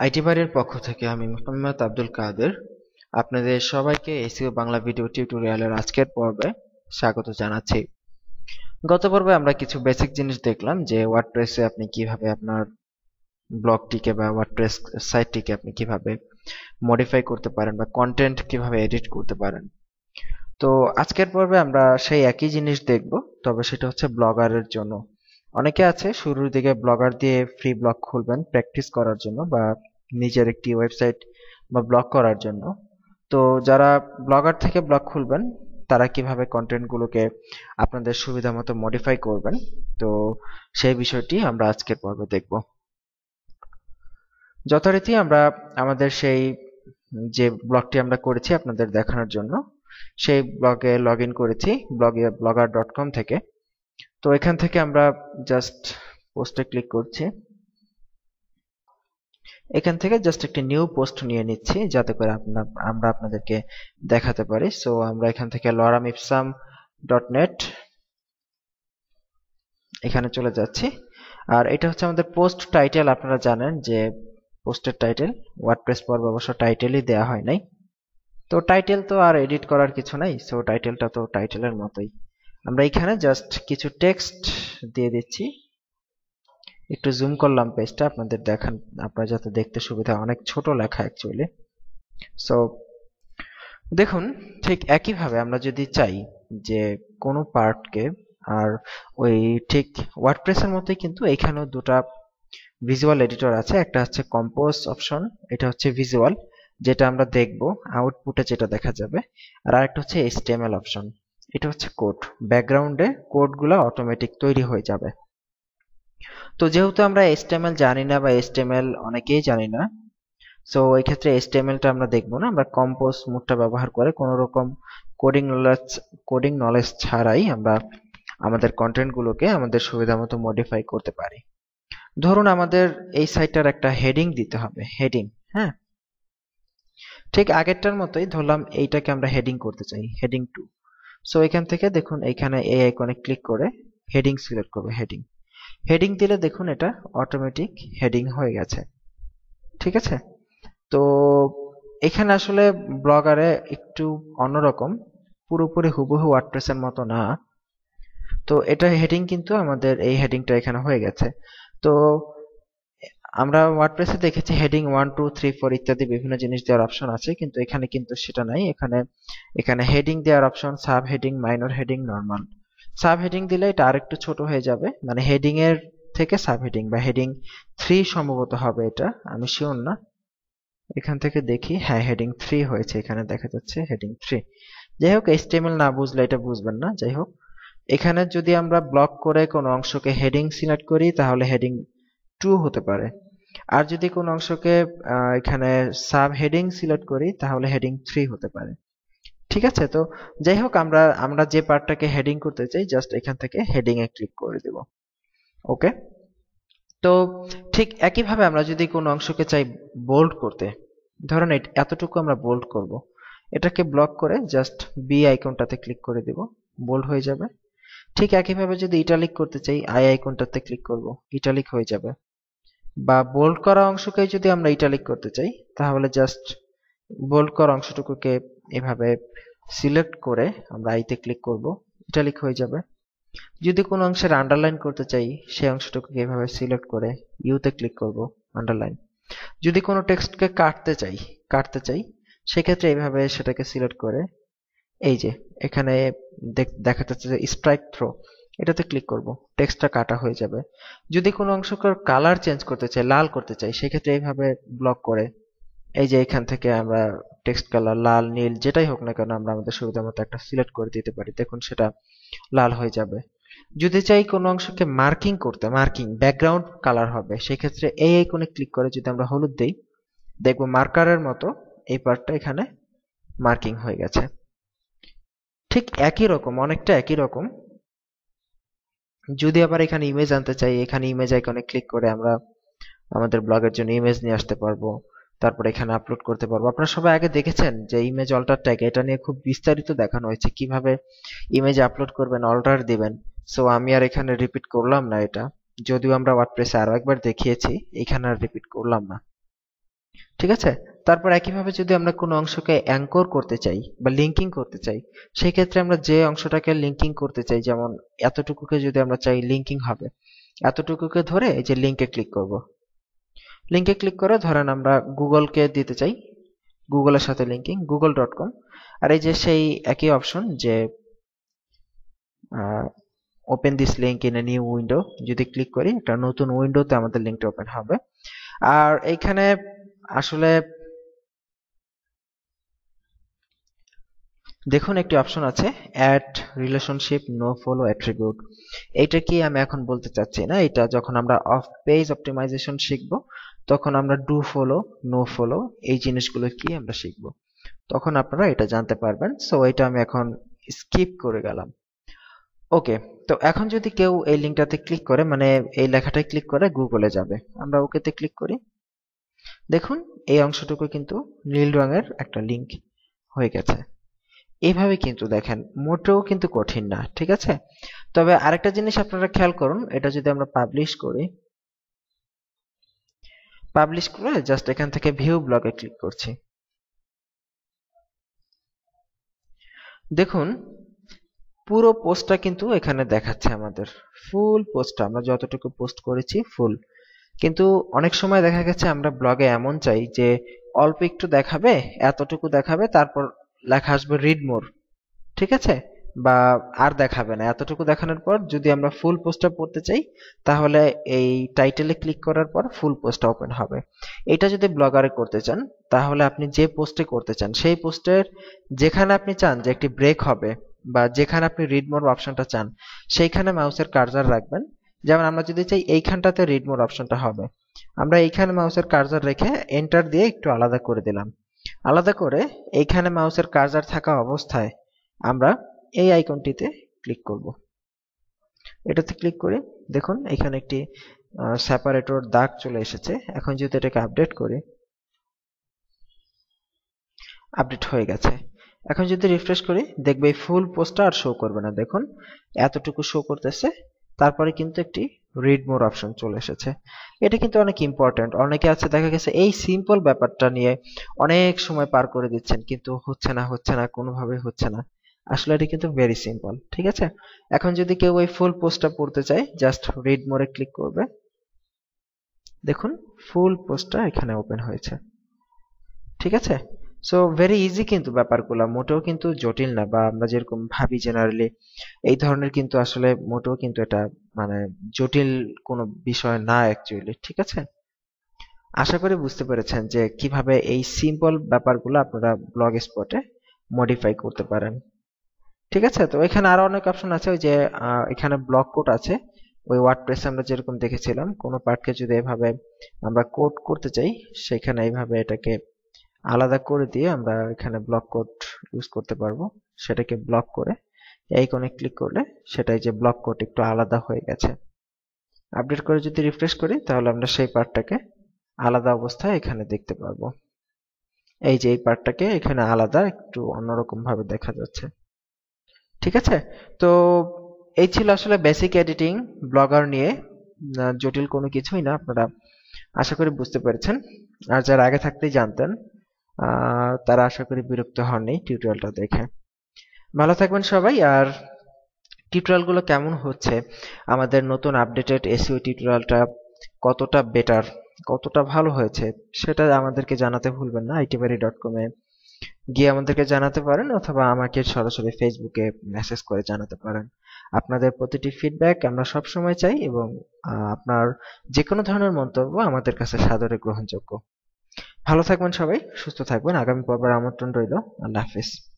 IT বাড়ির পক্ষ থেকে আমি মোহাম্মদ আব্দুল কাদের আপনাদের সবাইকে এসিও বাংলা ভিডিও টিউটোরিয়ালের আজকের পর্বে স্বাগত জানাচ্ছি। গত পর্বে আমরা কিছু বেসিক জিনিস দেখলাম যে ওয়ার্ডপ্রেসে আপনি কীভাবে আপনার ব্লগটিকে বা ওয়ার্ডপ্রেস সাইটটিকে আপনি কীভাবে মডিফাই করতে পারেন বা কন্টেন্ট কীভাবে এডিট করতে পারেন। তো আজকের পর্বে আমরা সেই একই জিনিস দেখব, তবে সেটা হচ্ছে ব্লগারের জন্য। অনেকে আছে শুরুর দিকে ব্লগার দিয়ে ফ্রি ব্লগ খুলবেন প্র্যাকটিস করার জন্য বা নিজের একটি ওয়েবসাইট বা ব্লগ করার জন্য। তো যারা ব্লগার থেকে ব্লগ খুলবেন, তারা কীভাবে কন্টেন্টগুলোকে আপনাদের সুবিধা মতো মডিফাই করবেন? তো সেই বিষয়টি আমরা আজকের পর্বে দেখব। যথারীতি আমরা আমাদের সেই যে ব্লগটি আমরা করেছি আপনাদের দেখানোর জন্য, সেই ব্লগে লগ ইন করেছি ব্লগে ব্লগার ডট কম থেকে। তো এখান থেকে আমরা জাস্ট পোস্টে ক্লিক করছি। এখান থেকে জাস্ট একটি নিউ পোস্ট নিয়ে নিচ্ছি, যাতে করে আমরা আপনাদেরকে দেখাতে পারি। সো আমরা এখান থেকে লরাম ইপসাম ডট নেট এখানে চলে যাচ্ছি। আর এটা হচ্ছে আমাদের পোস্ট টাইটেল আপনারা জানেন যে পোস্টের টাইটেল ওয়ার্ডপ্রেস পর্ব অবশ্য টাইটেলই দেওয়া হয় নাই। তো টাইটেল তো আর এডিট করার কিছু নাই সো টাইটেলটা তো টাইটেলের মতোই। আমরা এখানে জাস্ট কিছু টেক্সট দিয়ে দিচ্ছি। একটু জুম করলাম পেজটা আপনাদের দেখান, আপনারা যাতে দেখতে সুবিধা অনেক ছোট লেখা অ্যাকচুয়ালি সো দেখুন, ঠিক একইভাবে আমরা যদি চাই যে কোনো পার্টকে আর ওই ঠিক ওয়ার্ডপ্রেসের মতোই কিন্তু এখানেও দুটা ভিজুয়াল এডিটর আছে। একটা হচ্ছে কম্পোজ অপশন এটা হচ্ছে ভিজুয়াল যেটা আমরা দেখব আউটপুটে যেটা দেখা যাবে। আর আরেকটা হচ্ছে এইচটিএমএল অপশন এটা হচ্ছে কোড ব্যাকগ্রাউন্ডে কোডগুলো অটোমেটিক তৈরি হয়ে যাবে। তো যেহেতু আমরা এইচটিএমএল জানি না বা এইচটিএমএল অনেকেই জানি না সো এই ক্ষেত্রে এইচটিএমএলটা আমরা দেখব না। আমরা কম্পোজ মোডটা ব্যবহার করে কোনো রকম কোডিং নলেজ কোডিং নলেজ ছাড়াই আমরা আমাদের কন্টেন্টগুলোকে আমাদের সুবিধা মতো মডিফাই করতে পারি। ধরুন আমাদের এই সাইটটার একটা হেডিং দিতে হবে হেডিং হ্যাঁ? ঠিক আগেরটার মতোই ধরলাম এইটাকে আমরা হেডিং করতে চাই হেডিং টু সো এখান থেকে দেখুন, এখানে এই আইকনে ক্লিক করে হেডিং সিলেক্ট করবে হেডিং হেডিং দিলে দেখুন, এটা অটোমেটিক হেডিং হয়ে গেছে। ঠিক আছে? তো, এখানে আসলে ব্লগারে একটু অন্যরকম, পুরোপুরি হুবহু ওয়ার্ডপ্রেসের মতো না। তো, এটা হেডিং কিন্তু আমাদের এই হেডিংটা এখানে হয়ে গেছে। তো আমরা ওয়ার্ডপ্রেসে দেখেছি heading one two three four ইত্যাদি বিভিন্ন জিনিস দেওয়ার অপশন আছে, কিন্তু এখানে কিন্তু সেটা নাই। এখানে এখানে হেডিং দেওয়ার option sub heading minor heading normal sub heading দিলে এটা আরেকটু ছোট হয়ে যাবে। মানে হেডিং এর থেকে সাব হেডিং বা হেডিং থ্রি সম্ভবত হবে এটা, আমি শিওর না। এখান থেকে দেখি হ্যাঁ হেডিং থ্রি হয়েছে, এখানে দেখা যাচ্ছে হেডিং থ্রি যাই হোক এইচটিএমএল না বুঝলে এটা বুঝবেন না, যাই হোক। এখানে যদি আমরা ব্লক করে কোনো অংশকে হেডিং সিলেক্ট করি, তাহলে হেডিং টু হতে পারে। আর যদি কোনো অংশকে এখানে সাব হেডিং সিলেক্ট করি, তাহলে হেডিং থ্রি হতে পারে। ঠিক আছে? তো যাই হোক, আমরা আমরা যে পার্টটাকে হেডিং করতে চাই জাস্ট এখান থেকে হেডিং এ ক্লিক করে দেব। ওকে? তো ঠিক একইভাবে আমরা যদি কোনো অংশকে চাই বোল্ড করতে, ধরেন এতটুকু আমরা বোল্ড করব। এটাকে ব্লক করে জাস্ট বি আইকনটাতে ক্লিক করে দেব। বোল্ড হয়ে যাবে। ঠিক একইভাবে যদি ইটালিক করতে চাই আই আইকনটাতে ক্লিক করব ইটালিক হয়ে যাবে। বা বোল্ড করা অংশকে যদি আমরা ইটালিক করতে চাই, তাহলে জাস্ট বোল্ড করা অংশটুকুকে এভাবে সিলেক্ট করে আমরা আইতে ক্লিক করব ইটালিক হয়ে যাবে। যদি কোনো অংশের আন্ডারলাইন করতে চাই, সেই অংশটুকুকে এভাবে সিলেক্ট করে ইউতে ক্লিক করব আন্ডারলাইন যদি কোনো টেক্সটকে কাটতে চাই কাটতে চাই, সেক্ষেত্রে এইভাবে সেটাকে সিলেক্ট করে, এই যে, এখানে দেখা যাচ্ছে যে স্ট্রাইক থ্রো এটাতে ক্লিক করব। টেক্সটটা কাটা হয়ে যাবে। যদি কোনো অংশকে কালার চেঞ্জ করতে চাই, লাল করতে চাই, সেক্ষেত্রে এইভাবে ব্লক করে, এই যে এখান থেকে আমরা টেক্সট কালার লাল, নীল, যেটাই হোক না কেন আমরা আমাদের সুবিধা মতো একটা সিলেক্ট করে দিতে পারি। দেখুন, সেটা লাল হয়ে যাবে। যদি চাই কোনো অংশকে মার্কিং করতে মার্কিং ব্যাকগ্রাউন্ড কালার হবে, সেক্ষেত্রে এই আইকনে ক্লিক করে যদি আমরা হলুদ দিই, দেখব মার্কারের মতো এই পার্টটা এখানে মার্কিং হয়ে গেছে। ঠিক একই রকম, অনেকটা একই রকম যদি আবার এখানে ইমেজ আনতে চাই, এখানে ইমেজ আইকনে ক্লিক করে আমরা আমাদের ব্লগের জন্য ইমেজ নিয়ে আসতে পারব। তারপর এখানে আপলোড করতে পারব। আপনারা সবাই আগে দেখেছেন যে ইমেজ অল্টার ট্যাগ এটা নিয়ে খুব বিস্তারিত দেখানো হয়েছে। কীভাবে ইমেজ আপলোড করবেন অল্টার দিবেন? সো আমি আর এখানে রিপিট করলাম না এটা। যদিও আমরা ওয়ার্ডপ্রেসে আরও একবার দেখিয়েছি, এখানে আর রিপিট করলাম না। ঠিক আছে? তারপর একইভাবে যদি আমরা কোনো অংশকে অ্যাঙ্কর করতে চাই বা লিঙ্কিং করতে চাই সেই ক্ষেত্রে আমরা যে অংশটাকে লিঙ্কিং করতে চাই, যেমন এতটুকুকে যদি আমরা চাই লিঙ্কিং হবে, এতটুকুকে ধরে এই যে লিঙ্কে ক্লিক করব। লিঙ্কে ক্লিক করে ধরেন আমরা গুগলকে দিতে চাই, গুগলের সাথে লিঙ্কিং গুগল ডট কম আর এই যে সেই একই অপশন যে open this link in a new window যদি ক্লিক করি, একটা নতুন উইন্ডোতে আমাদের লিঙ্কটা ওপেন হবে। আর এইখানে আসলে দেখুন, একটি অপশন আছে add relationship no follow attribute এইটা কি আমি এখন বলতে চাচ্ছি না? এটা যখন আমরা অফ পেজ অপটিমাইজেশন শিখব, তখন আমরা ডু ফলো নো ফলো এই জিনিসগুলো কি আমরা শিখব? তখন আপনারা এটা জানতে পারবেন। সো এটা আমি এখন স্কিপ করে গেলাম। ওকে তো এখন যদি কেউ এই লিঙ্কটাতে ক্লিক করে মানে এই লেখাটায় ক্লিক করে গুগলে যাবে। আমরা ওকেতে ক্লিক করি। দেখুন, এই অংশটুকু কিন্তু নীল রঙের একটা লিঙ্ক হয়ে গেছে। এইভাবে কিন্তু দেখেন, মোটেও কিন্তু কঠিন না, ঠিক আছে? তবে আরেকটা জিনিস আপনারা খেয়াল করুন, এটা যদি আমরা পাবলিশ করি পাবলিশ করে জাস্ট এখান থেকে ভিউ ব্লগে ক্লিক করছি। দেখুন, পুরো পোস্টটা কিন্তু এখানে দেখাচ্ছে আমাদের ফুল পোস্টটা আমরা যতটুকু পোস্ট করেছি ফুল কিন্তু অনেক সময় দেখা গেছে আমরা ব্লগে এমন চাই যে অল্প একটু দেখাবে, এতটুকু দেখাবে, তারপর লেখা আসবে রিড মোর ঠিক আছে? বা আর দেখাবে না। এতটুকু দেখানোর পর যদি আমরা ফুল পোস্টটা পড়তে চাই, তাহলে এই টাইটেলে ক্লিক করার পর ফুল পোস্টটা ওপেন হবে। এটা যদি ব্লগারে করতে চান, তাহলে আপনি যে পোস্টে করতে চান, সেই পোস্টের যেখানে আপনি চান যে একটি ব্রেক হবে, বা যেখানে আপনি রিড মোর অপশনটা চান, সেইখানে মাউসের কার্জার রাখবেন। যেমন আমরা যদি চাই এইখানটাতে রিড মোর অপশনটা হবে, আমরা এইখানে মাউসের কার্জার রেখে এন্টার দিয়ে একটু আলাদা করে দিলাম। আলাদা করে এইখানে মাউসের কার্জার থাকা অবস্থায় আমরা এই আইকনটিতে ক্লিক করব। এটাতে ক্লিক করি দেখুন এখানে একটি সেপারেটর দাগ চলে এসেছে। এখন যদি এটাকে আপডেট করি আপডেট হয়ে গেছে। এখন যদি রিফ্রেশ করি, দেখবে ফুল পোস্টটা আর শো করবে না। দেখুন, এতটুকু শো করতেছে, তারপরে কিন্তু একটি রিড মোর অপশন চলে এসেছে। এটা কিন্তু অনেক ইম্পর্টেন্ট অনেকে আছে, দেখা গেছে এই সিম্পল ব্যাপারটা নিয়ে অনেক সময় পার করে দিচ্ছেন, কিন্তু হচ্ছে না হচ্ছে না কোনোভাবে হচ্ছে না। আসলে এটা কিন্তু ভেরি সিম্পল ঠিক আছে? এখন যদি কেউ ওই ফুল পোস্টটা পড়তে চায় জাস্ট রিড মোরে ক্লিক করবে। দেখুন ফুল পোস্টটা এখানে ওপেন হয়েছে। ঠিক আছে? সো ভেরি ইজি কিন্তু ব্যাপারগুলো। মোটেও কিন্তু জটিল না বা আমরা যেরকম ভাবি জেনারেলি এই ধরনের কিন্তু আসলে মোটেও কিন্তু এটা মানে জটিল কোনো বিষয় না অ্যাকচুয়ালি ঠিক আছে? আশা করি বুঝতে পেরেছেন যে কীভাবে এই সিম্পল ব্যাপারগুলো আপনারা ব্লগ স্পটে মডিফাই করতে পারেন। ঠিক আছে? তো এখানে আরও অনেক অপশন আছে, ওই যে এখানে ব্লক কোড আছে। ওই ওয়ার্ডপ্রেস আমরা যেরকম দেখেছিলাম, কোনো পার্টকে যদি এভাবে আমরা কোড করতে চাই, সেখানে এইভাবে এটাকে আলাদা করে দিয়ে আমরা এখানে ব্লক কোড ইউজ করতে পারব। সেটাকে ব্লক করে এই কোণে ক্লিক করলে সেটাই যে ব্লক কোড একটু আলাদা হয়ে গেছে। আপডেট করে যদি রিফ্রেশ করি, তাহলে আমরা সেই পার্টটাকে আলাদা অবস্থায় এখানে দেখতে পারব। এই যে এই পার্টটাকে এখানে আলাদা একটু অন্যরকম ভাবে দেখা যাচ্ছে। ঠিক আছে? তো এই ছিল আসলে বেসিক এডিটিং ব্লগার নিয়ে। জটিল কোনো কিছুই না, আপনারা আশা করি বুঝতে পেরেছেন। আর যারা আগে থাকতেই জানতেন তারা আশা করি বিরক্ত হননি টিউটোরিয়ালটা দেখে। ভালো থাকবেন সবাই, আর টিউটোরিয়ালগুলো কেমন হচ্ছে? আমাদের নতুন আপডেটেড এসইও টিউটোরিয়ালটা কতটা বেটার কতটা ভালো হয়েছে, সেটা আমাদেরকে জানাতে ভুলবেন না আইটিবাড়ি ডট কমে গিয়ে আমাদেরকে জানাতে পারেন, অথবা আমাকে সরাসরি ফেসবুকে মেসেজ করে জানাতে পারেন। আপনাদের প্রতিটি ফিডব্যাক আমরা সব সময় চাই এবং আপনার যে কোনো ধরনের মন্তব্য আমাদের কাছে সাদরে গ্রহণযোগ্য। ভালো থাকবেন সবাই সুস্থ থাকবেন। আগামী পর্বের আমন্ত্রণ রইল। আল্লাহ হাফিজ।